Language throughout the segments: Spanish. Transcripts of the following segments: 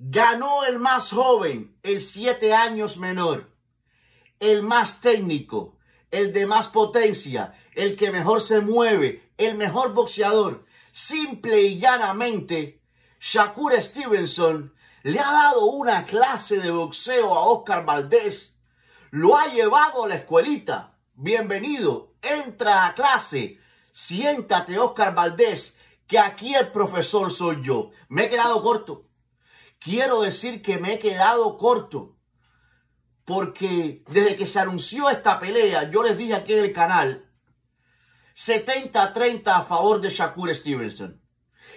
Ganó el más joven, el siete años menor, el más técnico, el de más potencia, el que mejor se mueve, el mejor boxeador. Simple y llanamente, Shakur Stevenson le ha dado una clase de boxeo a Oscar Valdés. Lo ha llevado a la escuelita. Bienvenido, entra a clase. Siéntate, Oscar Valdés, que aquí el profesor soy yo. Me he quedado corto quiero decir que me he quedado corto. Porque desde que se anunció esta pelea, yo les dije aquí en el canal, 70-30 a favor de Shakur Stevenson.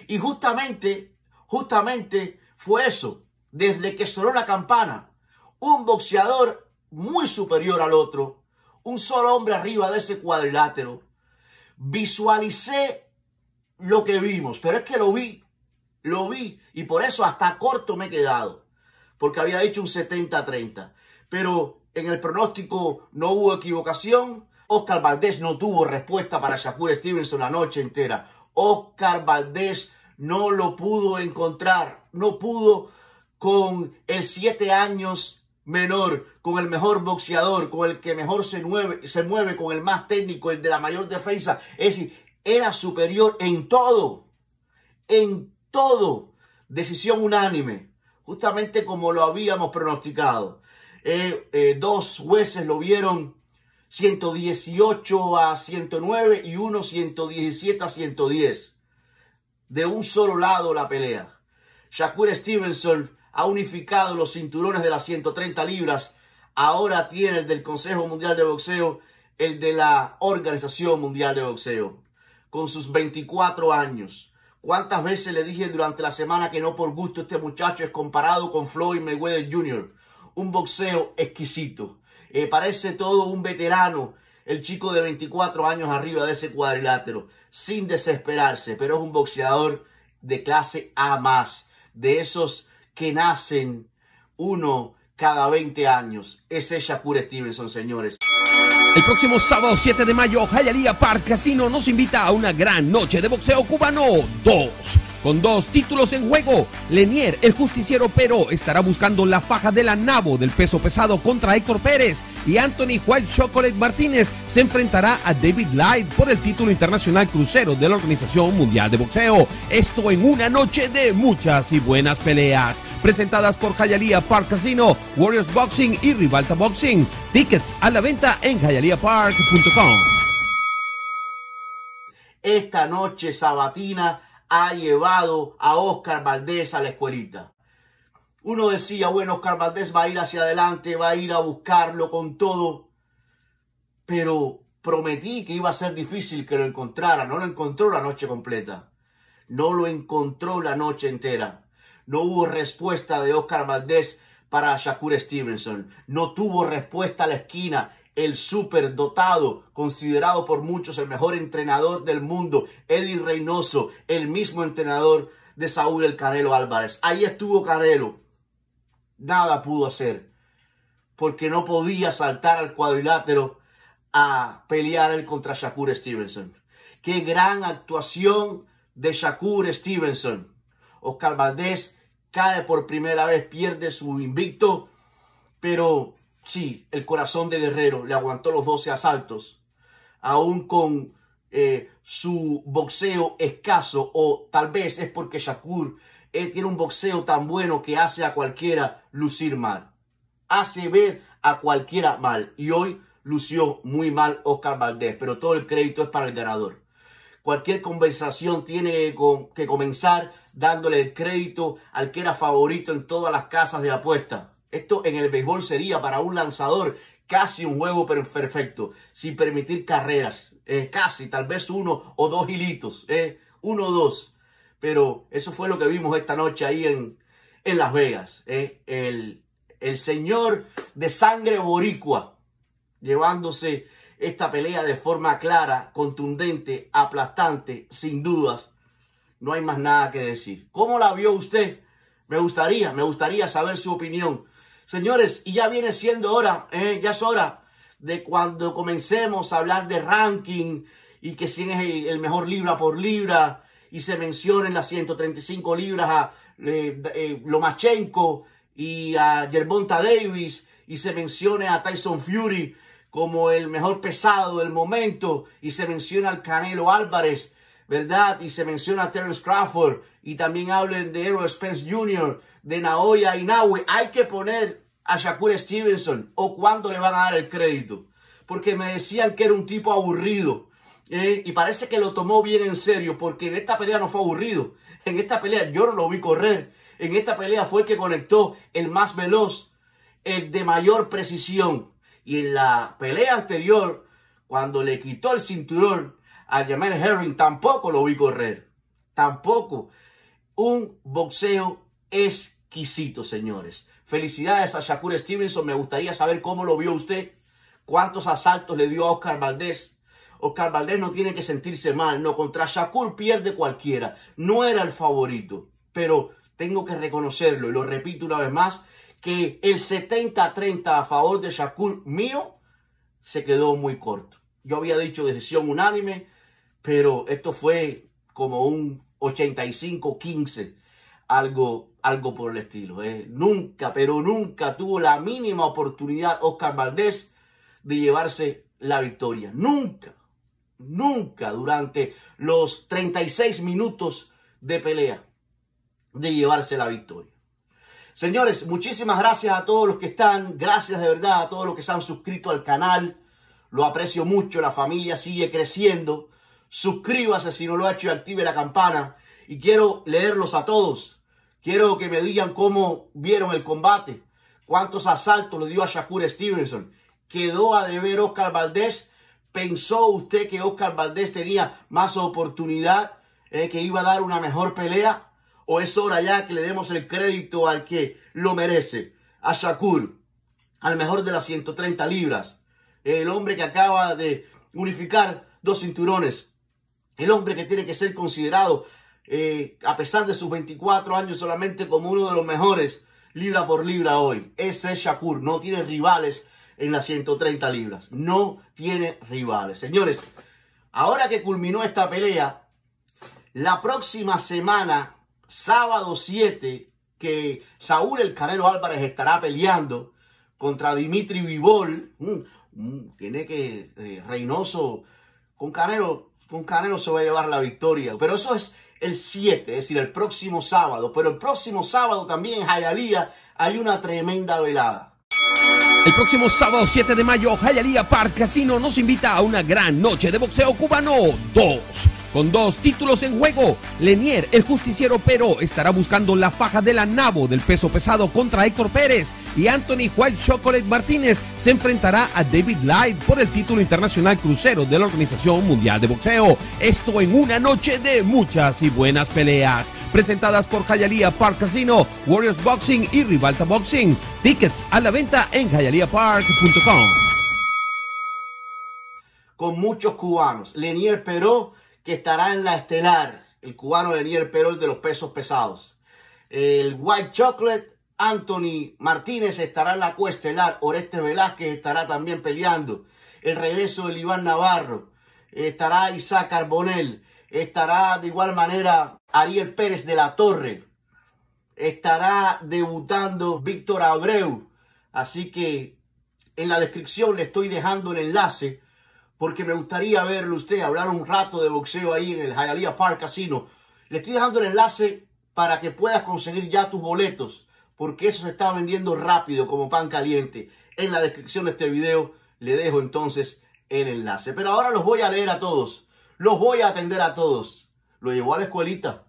Y justamente, justamente fue eso. Desde que sonó la campana, un boxeador muy superior al otro, un solo hombre arriba de ese cuadrilátero. Visualicé lo que vimos, pero es que lo vi lo vi y por eso hasta corto me he quedado. Porque había dicho un 70-30. Pero en el pronóstico no hubo equivocación. Oscar Valdés no tuvo respuesta para Shakur Stevenson la noche entera. Oscar Valdés no lo pudo encontrar. No pudo con el 7 años menor, con el mejor boxeador, con el que mejor se mueve, se mueve, con el más técnico, el de la mayor defensa. Es decir, era superior en todo. En todo decisión unánime, justamente como lo habíamos pronosticado. Eh, eh, dos jueces lo vieron 118 a 109 y uno 117 a 110. De un solo lado la pelea. Shakur Stevenson ha unificado los cinturones de las 130 libras. Ahora tiene el del Consejo Mundial de Boxeo, el de la Organización Mundial de Boxeo. Con sus 24 años ¿Cuántas veces le dije durante la semana que no por gusto este muchacho es comparado con Floyd Mayweather Jr.? Un boxeo exquisito. Eh, parece todo un veterano, el chico de 24 años arriba de ese cuadrilátero, sin desesperarse, pero es un boxeador de clase A más, de esos que nacen uno cada 20 años. Ese es Shakur Stevenson, señores. El próximo sábado 7 de mayo, Hialeah Park Casino nos invita a una gran noche de boxeo cubano 2. Con dos títulos en juego, Lenier, el justiciero pero, estará buscando la faja de la nabo del peso pesado contra Héctor Pérez y Anthony White Chocolate Martínez se enfrentará a David Light por el título internacional crucero de la Organización Mundial de Boxeo. Esto en una noche de muchas y buenas peleas. Presentadas por Hialeah Park Casino, Warriors Boxing y Rivalta Boxing. Tickets a la venta en hialeahpark.com. Esta noche sabatina ha llevado a Oscar Valdés a la escuelita. Uno decía, bueno, Oscar Valdés va a ir hacia adelante, va a ir a buscarlo con todo. Pero prometí que iba a ser difícil que lo encontrara. No lo encontró la noche completa. No lo encontró la noche entera. No hubo respuesta de Oscar Valdés para Shakur Stevenson. No tuvo respuesta a la esquina el dotado, considerado por muchos el mejor entrenador del mundo, Eddie Reynoso, el mismo entrenador de Saúl el Canelo Álvarez. Ahí estuvo Canelo. Nada pudo hacer, porque no podía saltar al cuadrilátero a pelear el contra Shakur Stevenson. Qué gran actuación de Shakur Stevenson. Oscar Valdés cae por primera vez, pierde su invicto, pero sí, el corazón de Guerrero le aguantó los 12 asaltos, aún con eh, su boxeo escaso, o tal vez es porque Shakur tiene un boxeo tan bueno que hace a cualquiera lucir mal. Hace ver a cualquiera mal. Y hoy lució muy mal Oscar Valdés, pero todo el crédito es para el ganador. Cualquier conversación tiene que comenzar dándole el crédito al que era favorito en todas las casas de apuesta. Esto en el béisbol sería para un lanzador casi un juego perfecto, sin permitir carreras, casi, tal vez uno o dos hilitos, eh, uno o dos. Pero eso fue lo que vimos esta noche ahí en, en Las Vegas. Eh, el, el señor de sangre boricua, llevándose esta pelea de forma clara, contundente, aplastante, sin dudas. No hay más nada que decir. ¿Cómo la vio usted? Me gustaría, me gustaría saber su opinión. Señores, y ya viene siendo hora, eh, ya es hora de cuando comencemos a hablar de ranking y que si es el mejor libra por libra y se mencionen las 135 libras a eh, Lomachenko y a Yerbonta Davis y se mencione a Tyson Fury como el mejor pesado del momento y se menciona al Canelo Álvarez, ¿verdad? Y se menciona a Terence Crawford y también hablen de Errol Spence Jr., de Naoya Inoue. Hay que poner a Shakur Stevenson o cuándo le van a dar el crédito. Porque me decían que era un tipo aburrido. ¿eh? y parece que lo tomó bien en serio porque en esta pelea no fue aburrido. En esta pelea yo no lo vi correr. En esta pelea fue el que conectó el más veloz, el de mayor precisión. Y en la pelea anterior, cuando le quitó el cinturón a Jamel Herring, tampoco lo vi correr. Tampoco. Un boxeo exquisito, señores. Felicidades a Shakur Stevenson. Me gustaría saber cómo lo vio usted. ¿Cuántos asaltos le dio a Oscar Valdés? Oscar Valdés no tiene que sentirse mal. No, contra Shakur pierde cualquiera. No era el favorito. Pero tengo que reconocerlo y lo repito una vez más que el 70-30 a favor de Shakur mío se quedó muy corto. Yo había dicho decisión unánime, pero esto fue como un 85-15, algo, algo por el estilo. ¿eh? Nunca, pero nunca tuvo la mínima oportunidad Oscar Valdés de llevarse la victoria. Nunca, nunca durante los 36 minutos de pelea de llevarse la victoria. Señores, muchísimas gracias a todos los que están, gracias de verdad a todos los que se han suscrito al canal. Lo aprecio mucho, la familia sigue creciendo. Suscríbase si no lo ha hecho y active la campana. Y quiero leerlos a todos. Quiero que me digan cómo vieron el combate. Cuántos asaltos le dio a Shakur Stevenson. Quedó a deber Oscar Valdés. ¿Pensó usted que Oscar Valdés tenía más oportunidad? Eh, que iba a dar una mejor pelea? o es hora ya que le demos el crédito al que lo merece, a Shakur, al mejor de las 130 libras, el hombre que acaba de unificar dos cinturones, el hombre que tiene que ser considerado, eh, a pesar de sus 24 años, solamente como uno de los mejores libra por libra hoy. Ese es Shakur, no tiene rivales en las 130 libras, no tiene rivales. Señores, ahora que culminó esta pelea, la próxima semana sábado 7 que Saúl el Canelo Álvarez estará peleando contra Dimitri Vivol. Tiene que eh, Reynoso con Canelo, con Canelo se va a llevar la victoria. Pero eso es el 7, es decir, el próximo sábado. Pero el próximo sábado también en Jayalía hay una tremenda velada. El próximo sábado 7 de mayo, Hialeah Park Casino nos invita a una gran noche de boxeo cubano 2. Con dos títulos en juego, Lenier, el justiciero pero, estará buscando la faja de la nabo del peso pesado contra Héctor Pérez y Anthony White Chocolate Martínez se enfrentará a David Light por el título internacional crucero de la Organización Mundial de Boxeo. Esto en una noche de muchas y buenas peleas, presentadas por Hialeah Park Casino, Warriors Boxing y Rivalta Boxing. Tickets a la venta en hialeahpark.com. Con muchos cubanos, Lenier Peró que estará en la estelar, el cubano Daniel Perol de los pesos pesados. El White Chocolate, Anthony Martínez estará en la cuestelar, Oreste Velázquez estará también peleando. El regreso de Iván Navarro, estará Isaac Carbonell, estará de igual manera Ariel Pérez de la Torre, estará debutando Víctor Abreu. Así que en la descripción le estoy dejando el enlace porque me gustaría verlo usted hablar un rato de boxeo ahí en el Hialeah Park Casino. Le estoy dejando el enlace para que puedas conseguir ya tus boletos, porque eso se está vendiendo rápido como pan caliente. En la descripción de este video le dejo entonces el enlace. Pero ahora los voy a leer a todos. Los voy a atender a todos. Lo llevó a la escuelita.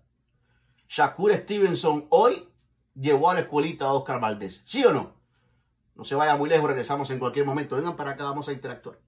Shakur Stevenson hoy llevó a la escuelita a Oscar Valdés. ¿Sí o no? No se vaya muy lejos, regresamos en cualquier momento. Vengan para acá, vamos a interactuar.